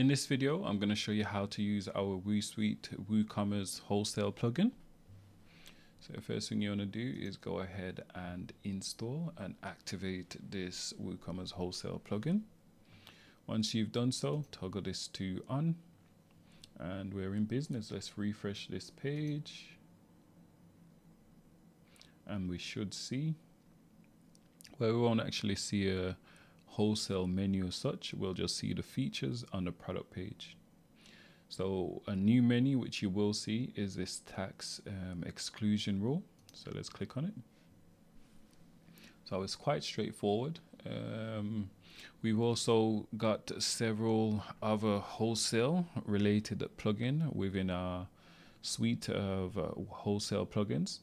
In this video, I'm going to show you how to use our WooSuite WooCommerce wholesale plugin. So first thing you want to do is go ahead and install and activate this WooCommerce wholesale plugin. Once you've done so, toggle this to on and we're in business. Let's refresh this page and we should see where we won't actually see a wholesale menu as such, we'll just see the features on the product page. So a new menu which you will see is this tax um, exclusion rule. So let's click on it. So it's quite straightforward. Um, we've also got several other wholesale related plugin within our suite of uh, wholesale plugins.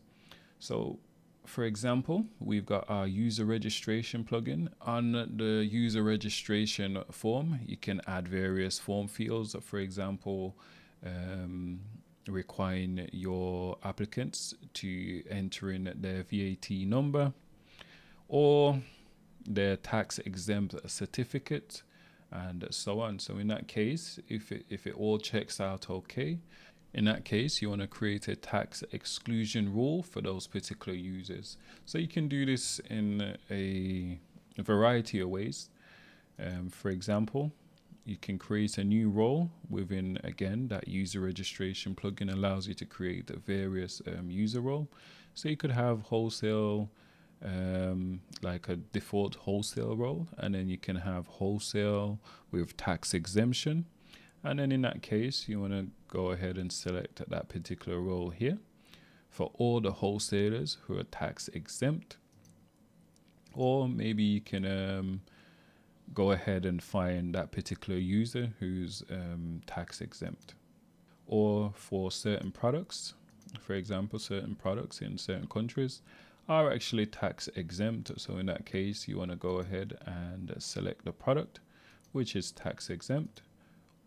So for example, we've got our user registration plugin. On the user registration form, you can add various form fields. For example, um, requiring your applicants to enter in their VAT number or their tax exempt certificate and so on. So in that case, if it, if it all checks out okay, in that case, you want to create a tax exclusion rule for those particular users. So you can do this in a, variety of ways. Um, for example, you can create a new role within, again, that user registration plugin allows you to create a various um, user role. So you could have wholesale, um, like a default wholesale role, and then you can have wholesale with tax exemption and then in that case, you want to go ahead and select that particular role here for all the wholesalers who are tax exempt. Or maybe you can um, go ahead and find that particular user who's um, tax exempt. Or for certain products, for example, certain products in certain countries are actually tax exempt. So in that case, you want to go ahead and select the product which is tax exempt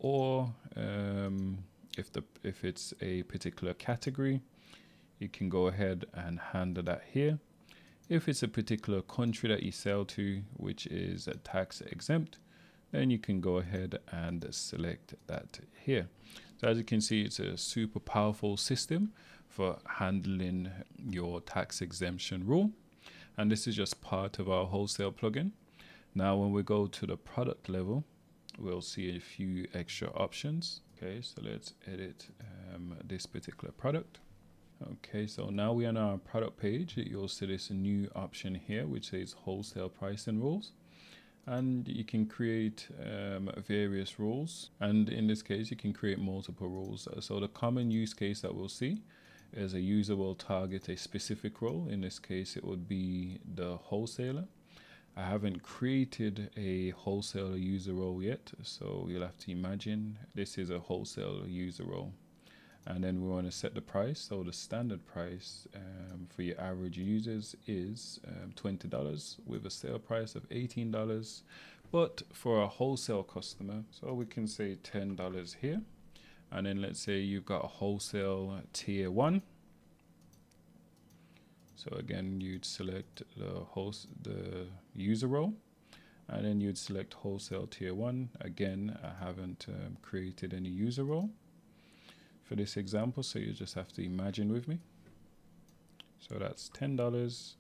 or um, if the if it's a particular category you can go ahead and handle that here. If it's a particular country that you sell to which is a tax exempt then you can go ahead and select that here. So as you can see it's a super powerful system for handling your tax exemption rule. And this is just part of our wholesale plugin. Now when we go to the product level we'll see a few extra options. Okay, so let's edit um, this particular product. Okay, so now we're on our product page. You'll see this new option here, which says wholesale pricing rules. And you can create um, various rules. And in this case, you can create multiple rules. So the common use case that we'll see is a user will target a specific role. In this case, it would be the wholesaler. I haven't created a wholesale user role yet, so you'll have to imagine this is a wholesale user role. And then we want to set the price. So the standard price um, for your average users is um, $20 with a sale price of $18. But for a wholesale customer, so we can say $10 here. And then let's say you've got a wholesale tier one so again, you'd select the host, the user role, and then you'd select wholesale tier one. Again, I haven't um, created any user role for this example, so you just have to imagine with me. So that's ten dollars.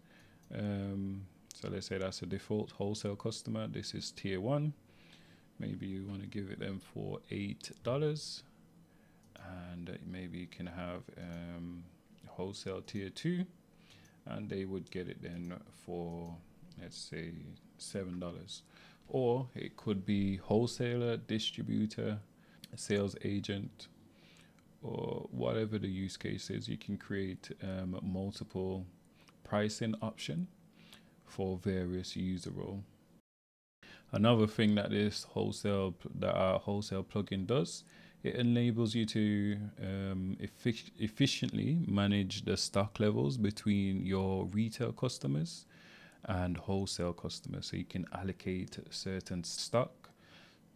Um, so let's say that's a default wholesale customer. This is tier one. Maybe you want to give it them for eight dollars, and maybe you can have um, wholesale tier two and they would get it then for let's say seven dollars. Or it could be wholesaler distributor sales agent or whatever the use case is. You can create um, multiple pricing option for various user role. Another thing that this wholesale that our wholesale plugin does it enables you to um, effic efficiently manage the stock levels between your retail customers and wholesale customers. So you can allocate certain stock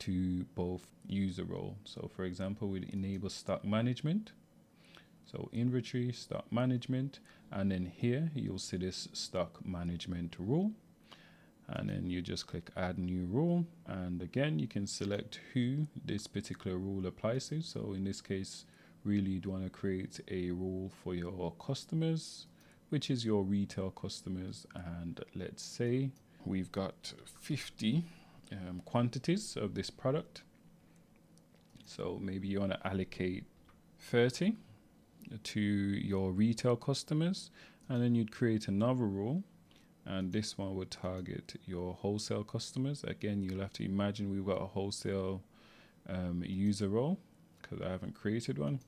to both user role. So for example, we enable stock management. So inventory, stock management, and then here you'll see this stock management rule. And then you just click add new rule. And again you can select who this particular rule applies to. So in this case really you'd want to create a rule for your customers which is your retail customers. And let's say we've got 50 um, quantities of this product. So maybe you want to allocate 30 to your retail customers. And then you'd create another rule and this one would target your wholesale customers. Again you'll have to imagine we've got a wholesale um, user role because I haven't created one.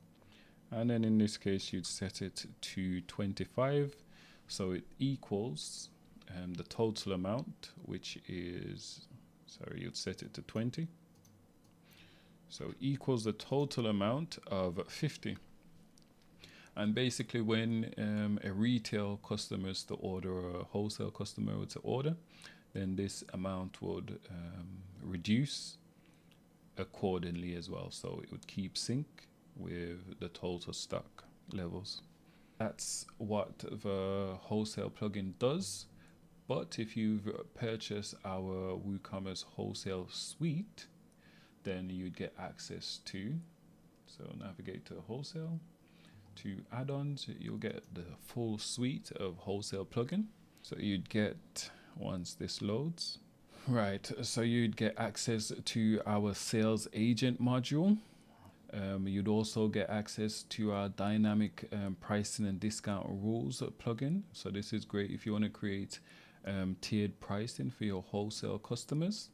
And then in this case you'd set it to 25 so it equals um, the total amount which is sorry you'd set it to 20 so equals the total amount of 50 and basically, when um, a retail customer is to order or a wholesale customer to order, then this amount would um, reduce accordingly as well. So it would keep sync with the total stock levels. That's what the wholesale plugin does. But if you've purchased our WooCommerce wholesale suite, then you'd get access to. So navigate to wholesale to add-ons, you'll get the full suite of wholesale plugin. So you'd get once this loads. Right, so you'd get access to our sales agent module. Um, you'd also get access to our dynamic um, pricing and discount rules plugin. So this is great if you want to create um, tiered pricing for your wholesale customers.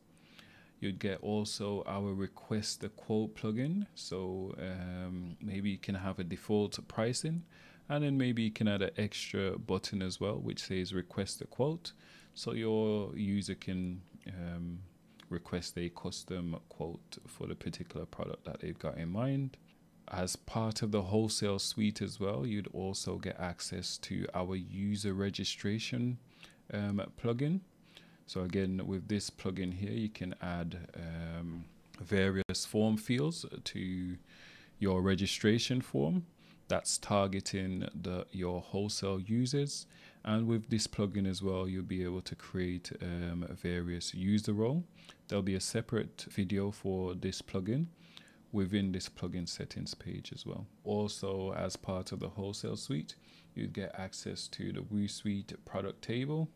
You'd get also our request a quote plugin. So um, maybe you can have a default pricing and then maybe you can add an extra button as well, which says request a quote. So your user can um, request a custom quote for the particular product that they've got in mind. As part of the wholesale suite as well, you'd also get access to our user registration um, plugin. So again, with this plugin here, you can add um, various form fields to your registration form that's targeting the your wholesale users. And with this plugin as well, you'll be able to create um, various user role. There'll be a separate video for this plugin within this plugin settings page as well. Also, as part of the wholesale suite, you get access to the WooSuite product table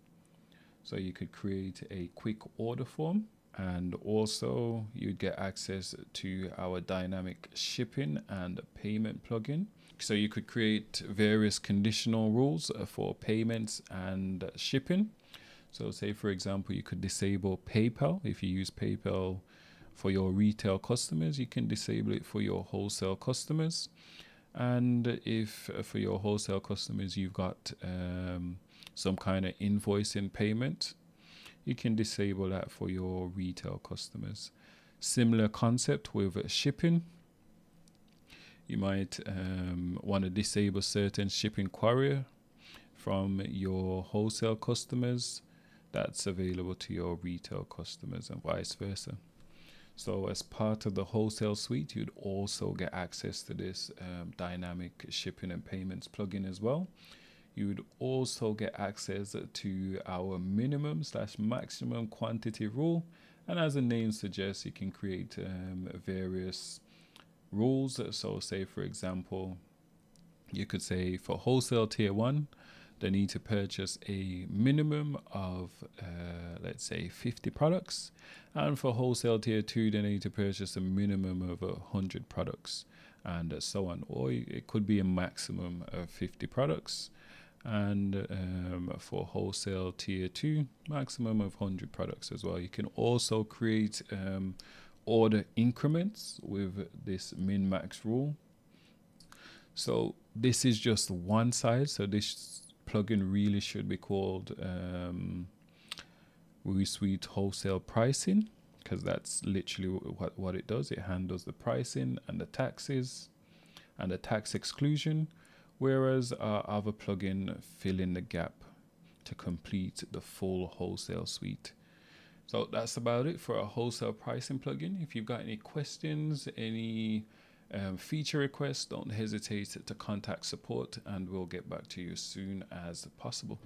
so you could create a quick order form and also you'd get access to our dynamic shipping and payment plugin. So you could create various conditional rules for payments and shipping. So say for example, you could disable PayPal. If you use PayPal for your retail customers, you can disable it for your wholesale customers. And if for your wholesale customers, you've got um, some kind of invoicing payment, you can disable that for your retail customers. Similar concept with shipping. You might um, want to disable certain shipping courier from your wholesale customers that's available to your retail customers and vice versa. So, as part of the wholesale suite, you'd also get access to this um, dynamic shipping and payments plugin as well you would also get access to our minimum slash maximum quantity rule. And as the name suggests, you can create um, various rules. So, say for example, you could say for wholesale tier one, they need to purchase a minimum of, uh, let's say, 50 products. And for wholesale tier two, they need to purchase a minimum of 100 products and so on. Or it could be a maximum of 50 products and um, for wholesale tier 2 maximum of 100 products as well. You can also create um, order increments with this min max rule. So this is just one side. So this plugin really should be called um, WooSuite wholesale pricing because that's literally what, what it does. It handles the pricing and the taxes and the tax exclusion whereas our other plugin fill in the gap to complete the full wholesale suite. So that's about it for a wholesale pricing plugin. If you've got any questions, any um, feature requests, don't hesitate to contact support and we'll get back to you as soon as possible.